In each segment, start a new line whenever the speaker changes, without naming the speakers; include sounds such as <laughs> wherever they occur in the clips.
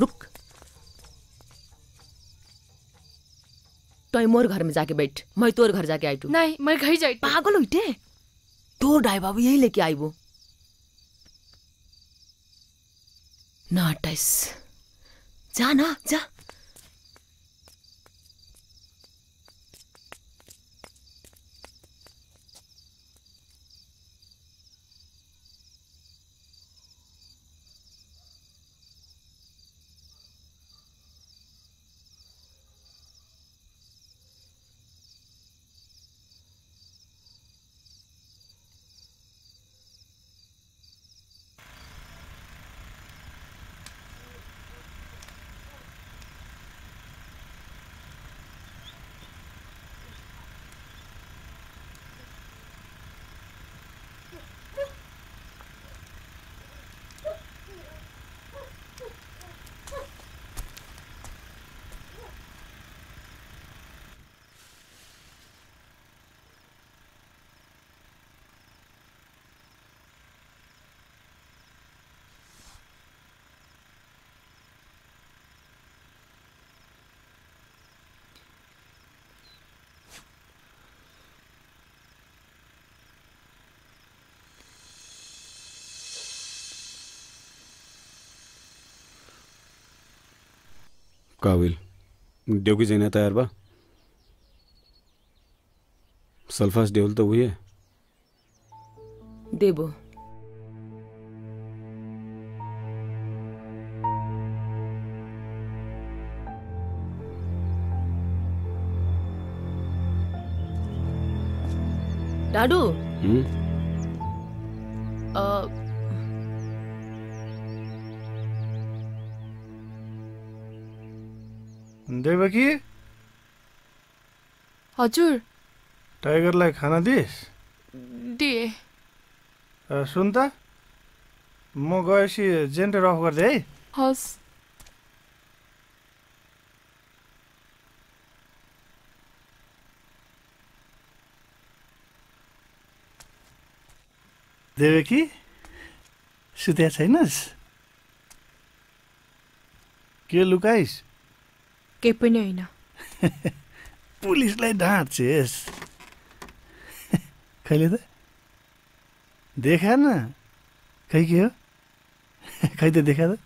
रुक। तो मोर घर में जाके बैठ। मैं तोर घर जाके आई तू।
नहीं मैं घर जाई
पागल हुईटे तोर डाई बाबू यही लेके आईबो ना टाइस। जा ना जा।
का होईल ड्योकी जाने तयार बा। सल्फास डेवल तो वही है।
देबो डाडू।
हम्म।
देवकी
हजुर।
टाइगरलाई खाना दिइस्?
दिए
सुन त। म गएपछि जेन्टर अफ गरिदिएँ है।
हस्।
देवकी सुत्या छैनस्? के लुकाइस्?
केही पनि होइन
पुलिसलाई ढाँट्छेस् खैले त देखा न खै के हो खै त देखा त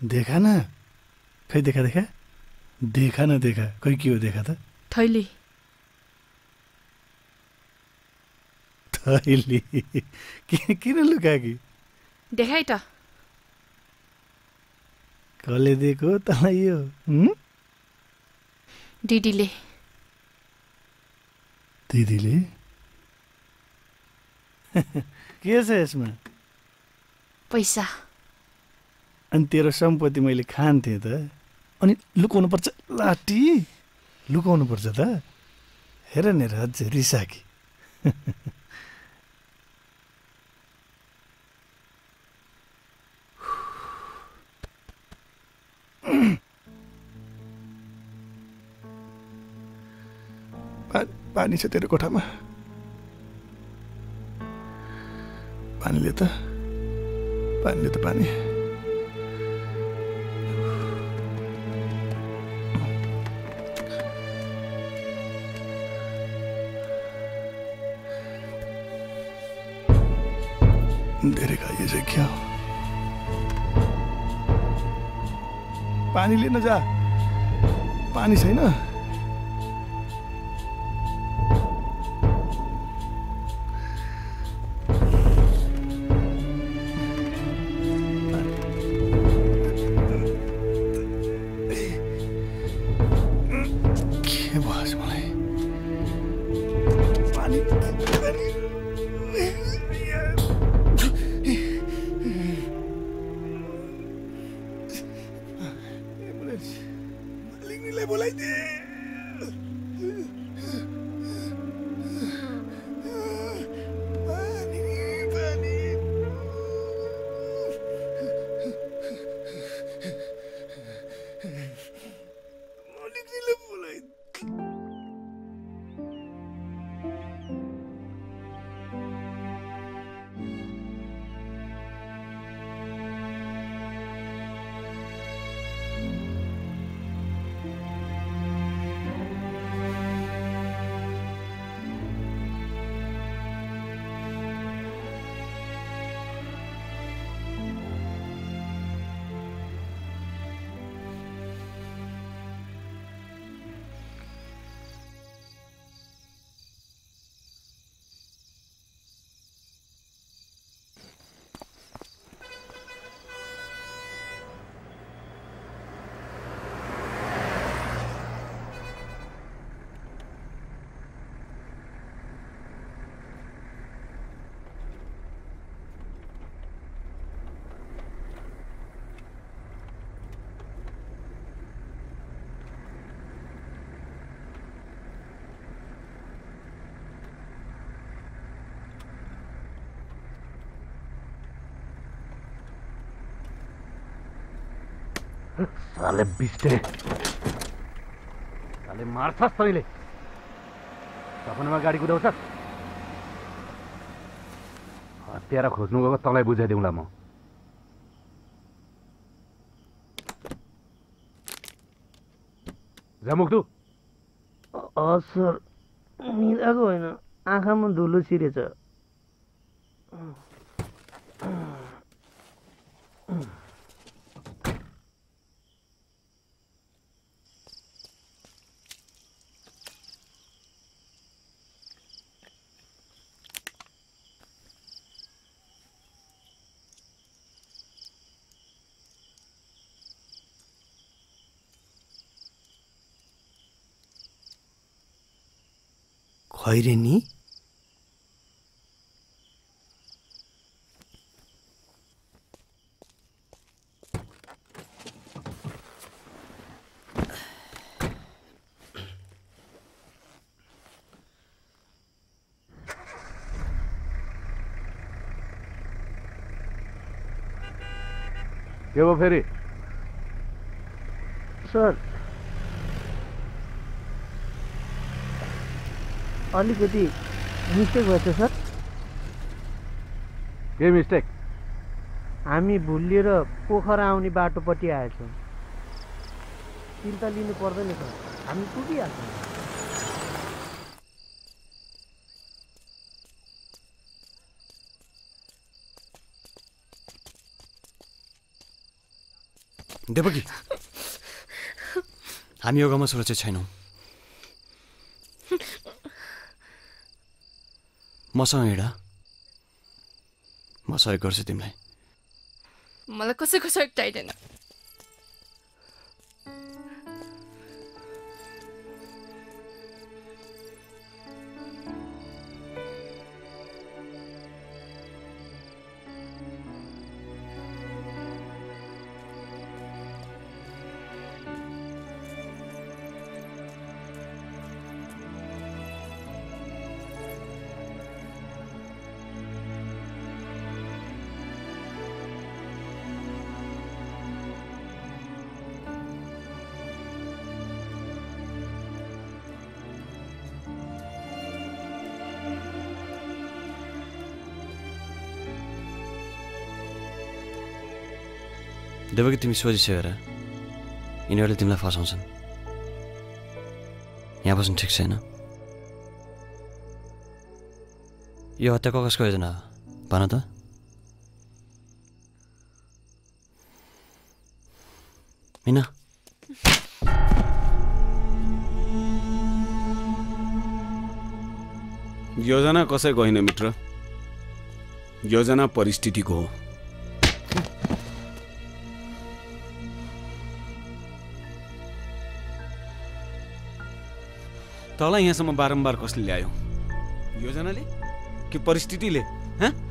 देखा न खै देखा देखा देखा न देखा खै के हो देखा त
थैली
थैली किन किन लुकाकी
देखाइ त
कसले दिएको तँलाई यो?
दिदीले।
दिदीले? <laughs> के छ यसमा?
पैसा।
अनि तेरो सम्पत्ति मैले खान्थेँ त। अनि लुकाउनु पर्छ लाटी लुकाउनु पर्छ त। हेर न अझै रिसाकी। <laughs> पानी छ तेरो कोठामा? पानीले त पानीले त पानी। धेरै खाइएछ क्या? हो? पानी लिन जा। पानी छैन
साले बिस्टे साले मार्छस् तैँले सपनामा गाडी कुदाउँछस् हतियार खोज्नु गएको तँलाई बुझाइदिउँला म झमुक्दु
सर निदाको होइन आँखामा धुलो छिरेछ खैरे नि?
के भयो फेरि?
सर अलिकति मिस्टेक भएछ सर।
के मिस्टेक
हामी भुलिएर पोखरा आउने बाटोपट्टि आएछौँ चिन्ता लिनु पर्दैन सर। हामी पुगिहाल्छौँ
देवकी हामी यो गाउँमा सुरक्षित छैनौँ। मसँग हिँड। म सहयोग गर्छु तिमीलाई।
मलाई कसैको सहयोग चाहिँदैन
देवकी तिमी सोधिसे हेर यिनीहरूले तिमीलाई फसाउँछन् यहाँ बस्नु ठिक छैन यो हत्याको कसको योजना भन त होइन योजना कसैको होइन मित्र योजना परिस्थितिको हो तँलाई यहाँसम्म बारम्बार कसले ल्यायो? योजनाले? कि परिस्थितिले? हँ?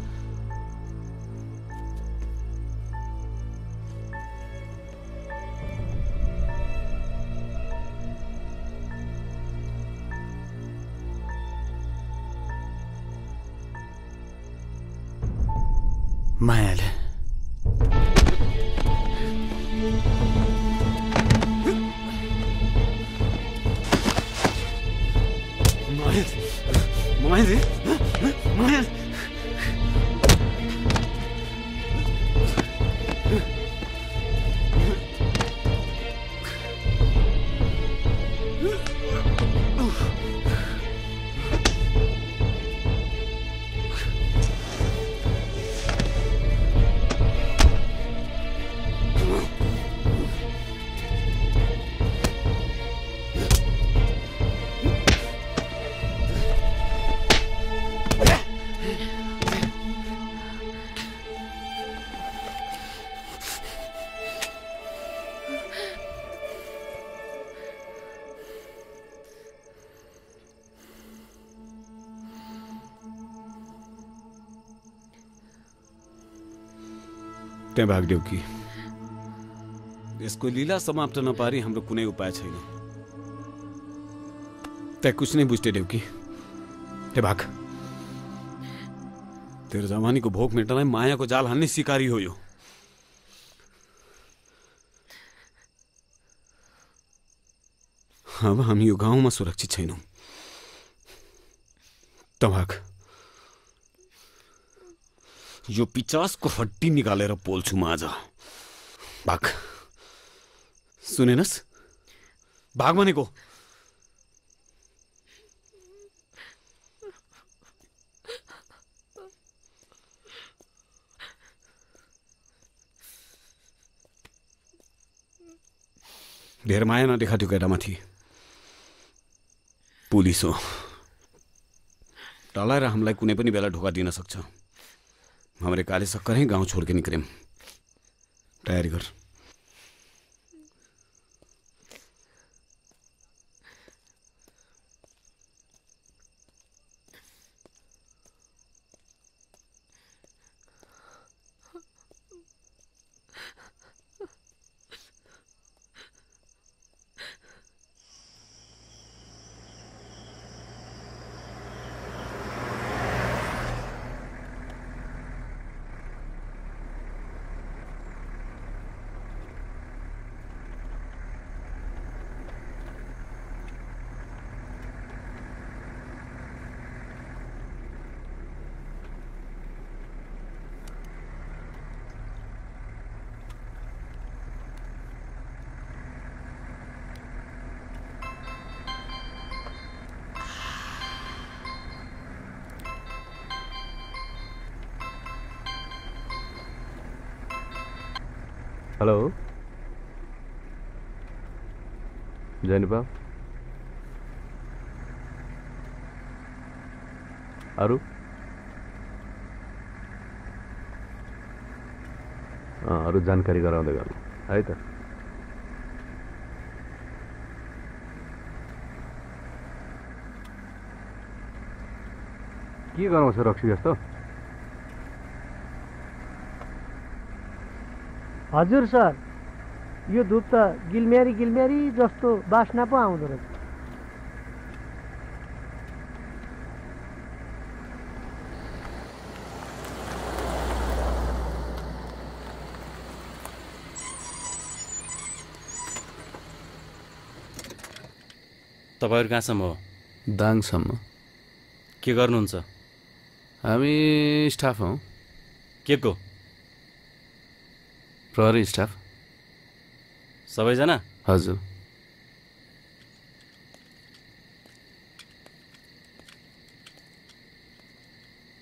त्यहाँ भागिदेऊ कि। यसको लीला समाप्त नपारी हाम्रो कुनै उपाय छैन। त्यहाँ कुछ नै बुझ्दै देऊ कि। हे भाग। तेरो जवानीको भोक मेट्नलाई मायाको जाल हान्ने सिकारी हो यो। अब हामी यो गाउँमा सुरक्षित छैनौँ। तमाक यो पिचासको हड्डी निकालेर पोल्छु म आज। भाग। सुनेनस्? भाग भनेको? धेर माया नदेखा त्यो केटामाथि पुलिस हो। टलाएर हामीलाई कुनै पनि बेला ढोका दिन सक्छ। हाम्रो काले सक्कर हैं गाँव छोड के निकले तैयारी गर
हेलो जैनिपा अरू अरू जानकारी गराउँदै गर्नु है त के गराउँछ रक्सी जस्तो
हजुर सर। यो धुप त गिलम्यारी गिलम्यारी जस्तो बास्ना पो आउँदो रहेछ।
तपाईँहरू कहाँसम्म हो
दाङसम्म
के गर्नुहुन्छ?
हामी स्टाफ हौ।
के को?
प्रहरी स्टाफ।
सबैजना?
हजुर।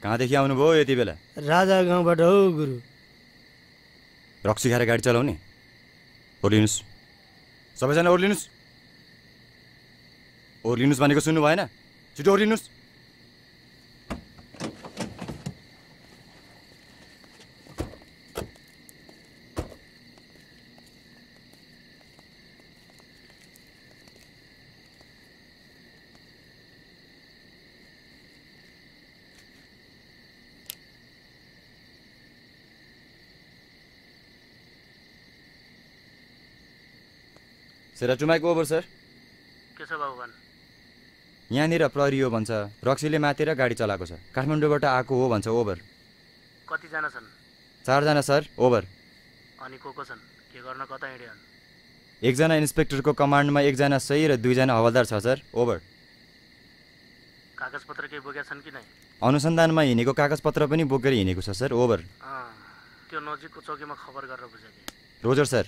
कहाँदेखि आउनुभयो यति बेला?
राजा गाउँबाट हो गुरु।
रक्सी खाएर गाडी चलाउने? ओर्लिनुहोस् सबैजना ओर्लिनुहोस् ओर्लिनुहोस् भनेको सुन्नु भएन। छिटो ओर्लिनुहोस् सेराटुमाको ओभर सर
के छ भगवान्
यहाँनिर प्रहरी हो भन्छ। रक्सीले मातेर गाडी चलाएको छ। काठमाडौँबाट आएको हो भन्छ ओभर
कतिजना छन्?
चारजना सर ओभर
अनि को को छन्? के गर्न कता हिँड्यान्
एकजना इन्सपेक्टरको कमान्डमा एकजना सही र दुईजना हवलदार छ सर ओभर
कागजपत्र केही बोकेका छन् कि नै?
अनुसन्धानमा हिँडेको कागजपत्र पनि बोकेर हिँडेको छ सर ओभर
त्यो नजिकको चौकीमा खबर गरेर बुझे
रोजर सर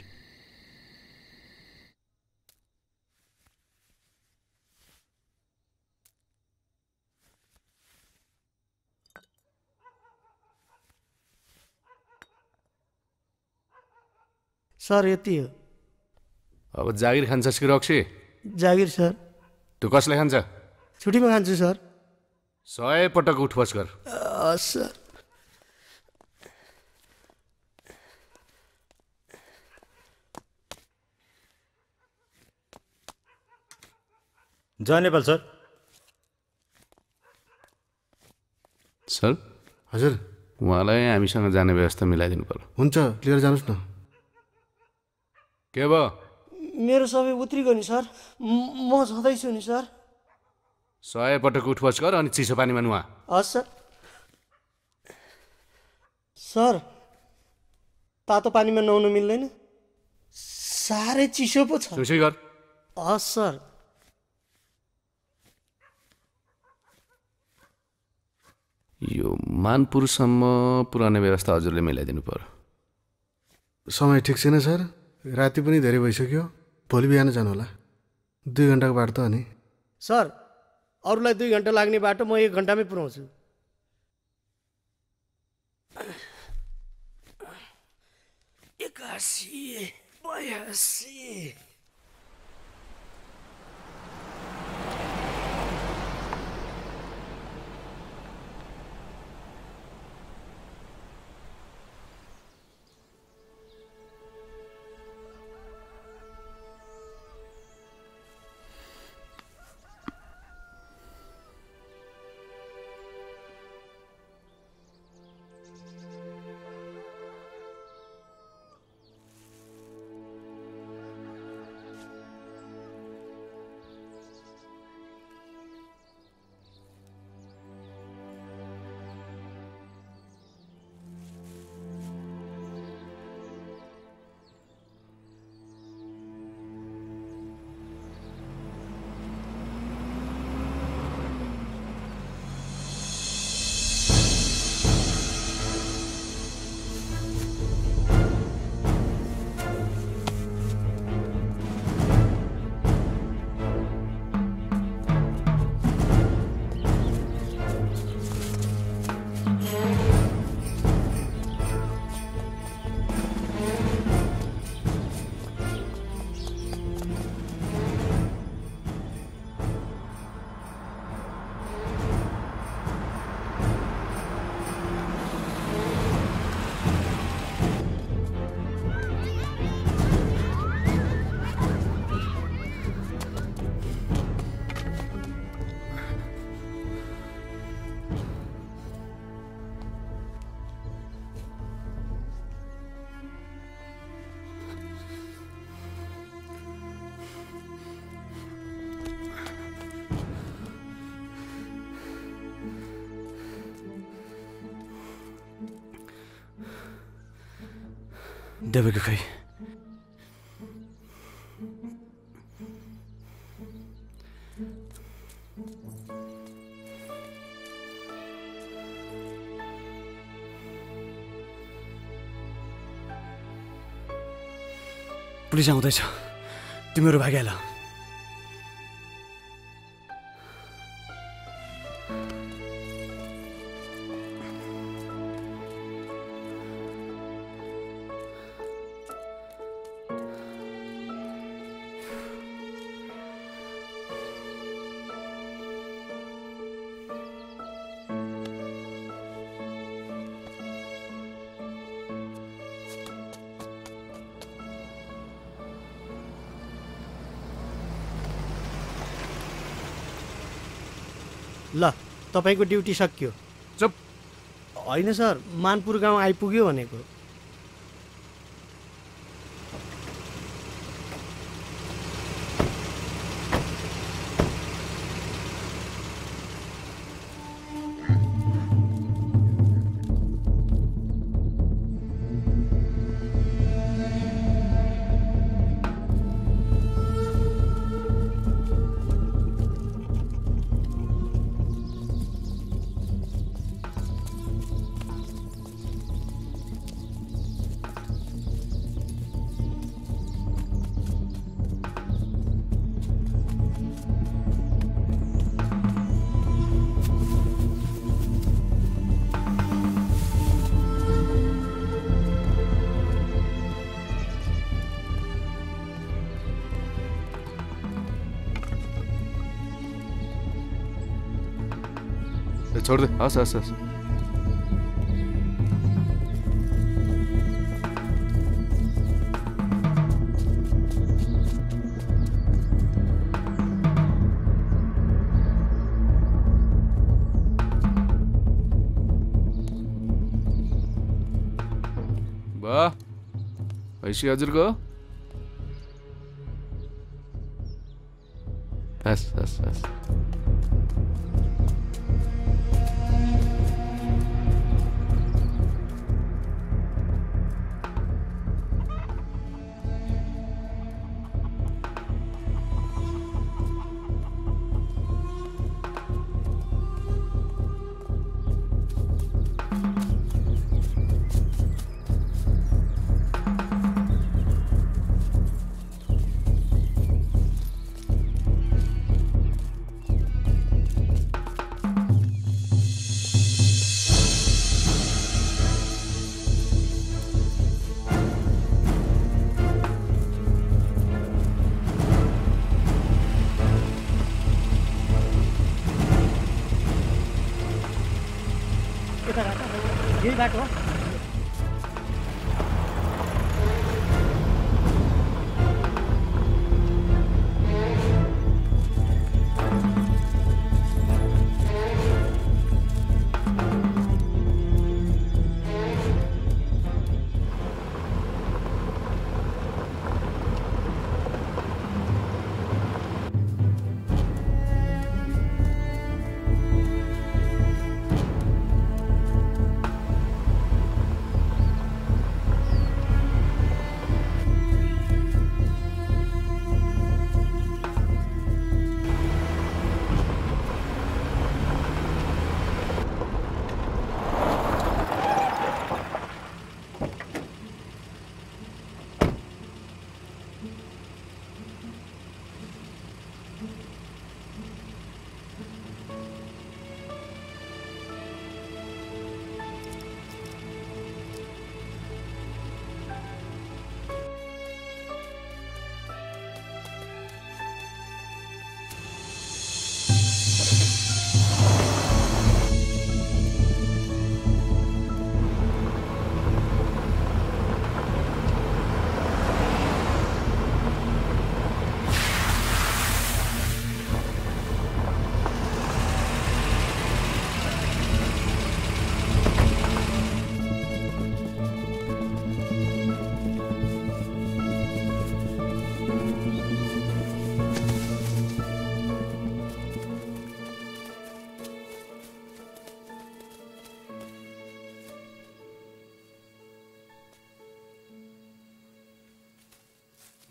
सर यति हो।
अब जागिर खान्छस् कि रक्सी
जागिर सर।
तँ कसले खान्छ?
छुट्टीमा खान्छु सर।
सय पटक उठबस गर।
सर।
जय नेपाल सर।
सर?
हजुर।
उहाँलाई हामीसँग जाने व्यवस्था मिलाइदिनु पर्यो।
हुन्छ लिएर जानुहोस् न।
के भयो?
मेरो सबै उत्रिगयो नि सर। म छँदैछु नि सर।
सय पटक उठवास गर अनि चिसो पानीमा नुहा।
हस् सर। सर तातो पानीमा नुहाउनु मिल्दैन। साह्रै चिसो पो छ।
गर।
हस् सर।
यो मानपुरसम्म पुरानो व्यवस्था हजुरले मिलाइदिनु पर्यो।
समय ठिक छैन सर। राति पनि धेरै भइसक्यो। भोलि बिहान जानु होला दुई घन्टाको बाटो त अनि
सर अरूलाई दुई घन्टा लाग्ने बाटो म एक घन्टामै पुऱ्याउँछु। एकासी बयासी।
देवेको खै। पुलिस आउँदैछ। तिमीहरू भागिहाल
ल तपाईँको ड्युटी सकियो।
चुप।
होइन सर मानपुर गाउँ आइपुग्यो भनेको।
ए, छोड दे। हस् हस् हस् बा
यही बाटो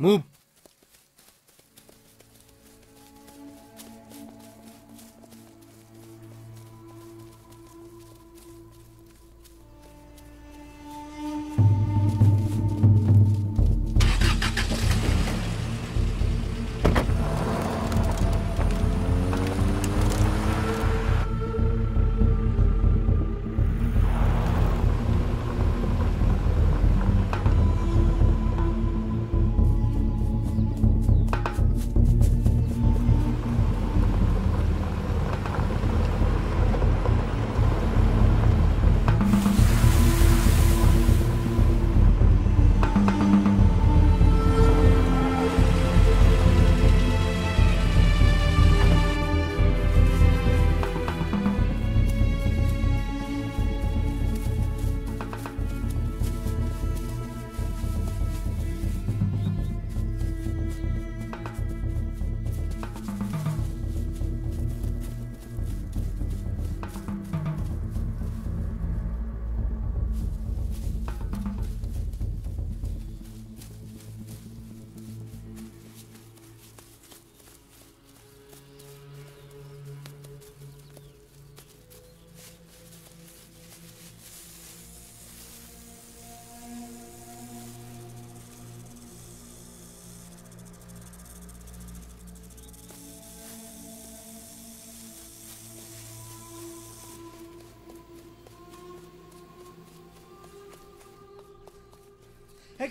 हो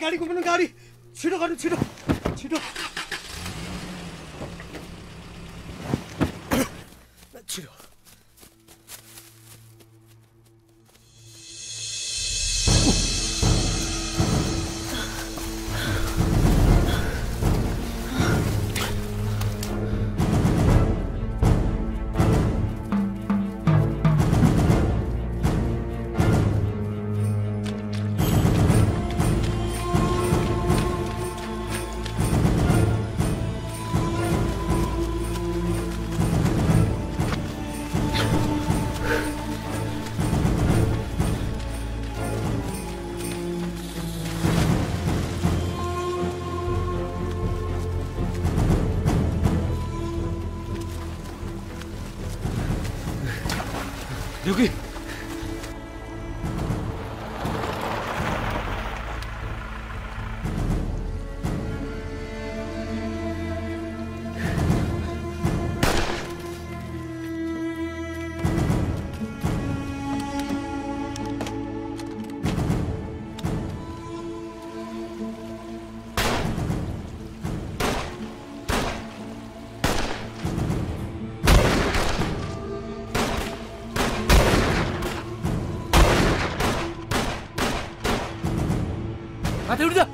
गाडी घुम्नु गाडी छिटो गर्नु छिटो। 偏
りだ。